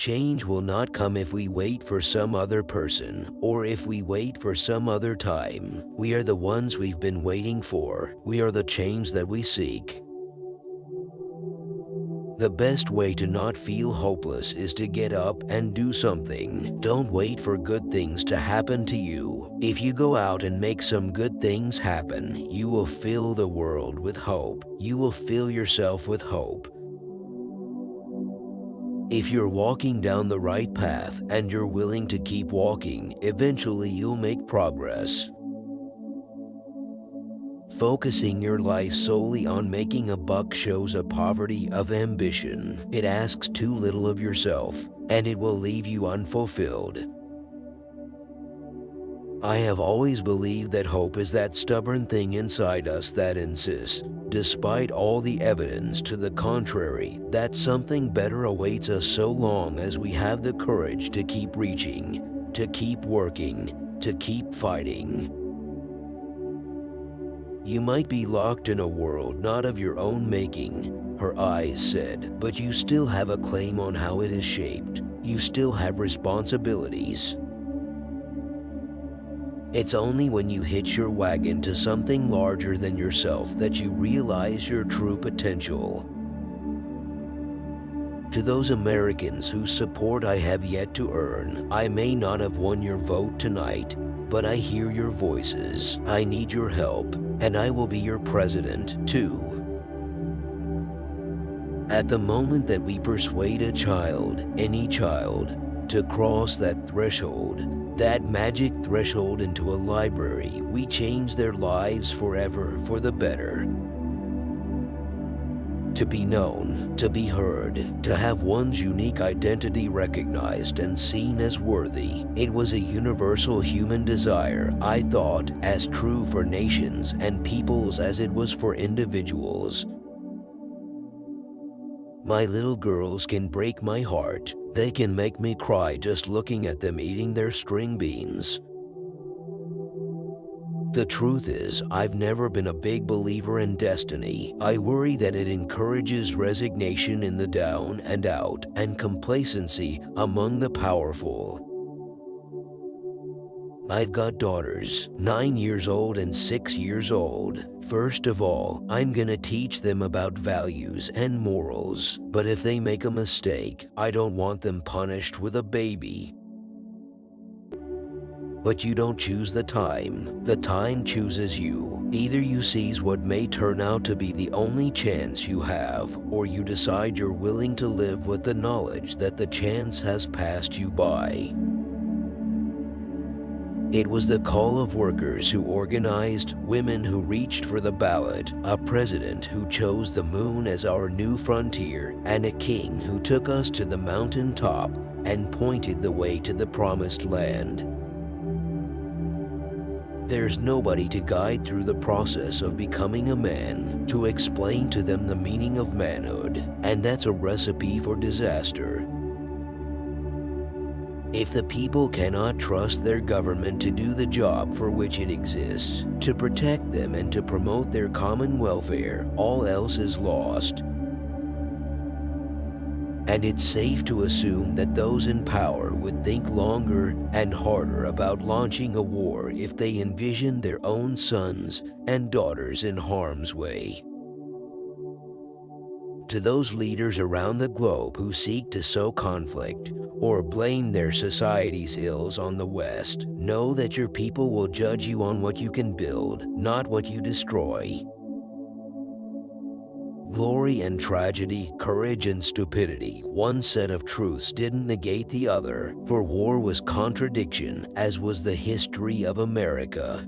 Change will not come if we wait for some other person or if we wait for some other time. We are the ones we've been waiting for. We are the change that we seek. The best way to not feel hopeless is to get up and do something. Don't wait for good things to happen to you. If you go out and make some good things happen, you will fill the world with hope. You will fill yourself with hope. If you're walking down the right path and you're willing to keep walking, eventually you'll make progress. Focusing your life solely on making a buck shows a poverty of ambition. It asks too little of yourself, and it will leave you unfulfilled. I have always believed that hope is that stubborn thing inside us that insists, despite all the evidence to the contrary, that something better awaits us so long as we have the courage to keep reaching, to keep working, to keep fighting. You might be locked in a world not of your own making, her eyes said, but you still have a claim on how it is shaped. You still have responsibilities. It's only when you hitch your wagon to something larger than yourself that you realize your true potential. To those Americans whose support I have yet to earn, I may not have won your vote tonight, but I hear your voices. I need your help, and I will be your president, too. At the moment that we persuade a child, any child, to cross that threshold, that magic threshold into a library, we change their lives forever for the better. To be known, to be heard, to have one's unique identity recognized and seen as worthy, it was a universal human desire, I thought, as true for nations and peoples as it was for individuals. My little girls can break my heart, they can make me cry just looking at them eating their string beans. The truth is, I've never been a big believer in destiny. I worry that it encourages resignation in the down and out and complacency among the powerful. I've got daughters, nine years old and six years old. First of all, I'm gonna teach them about values and morals. But if they make a mistake, I don't want them punished with a baby. But you don't choose the time. The time chooses you. Either you seize what may turn out to be the only chance you have, or you decide you're willing to live with the knowledge that the chance has passed you by. It was the call of workers who organized, women who reached for the ballot, a president who chose the moon as our new frontier, and a king who took us to the mountain top and pointed the way to the promised land. There's nobody to guide through the process of becoming a man, to explain to them the meaning of manhood, and that's a recipe for disaster. If the people cannot trust their government to do the job for which it exists, to protect them and to promote their common welfare, all else is lost. And it's safe to assume that those in power would think longer and harder about launching a war if they envisioned their own sons and daughters in harm's way. To those leaders around the globe who seek to sow conflict or blame their society's ills on the West, know that your people will judge you on what you can build, not what you destroy. Glory and tragedy, courage and stupidity, one set of truths didn't negate the other, for war was contradiction, as was the history of America.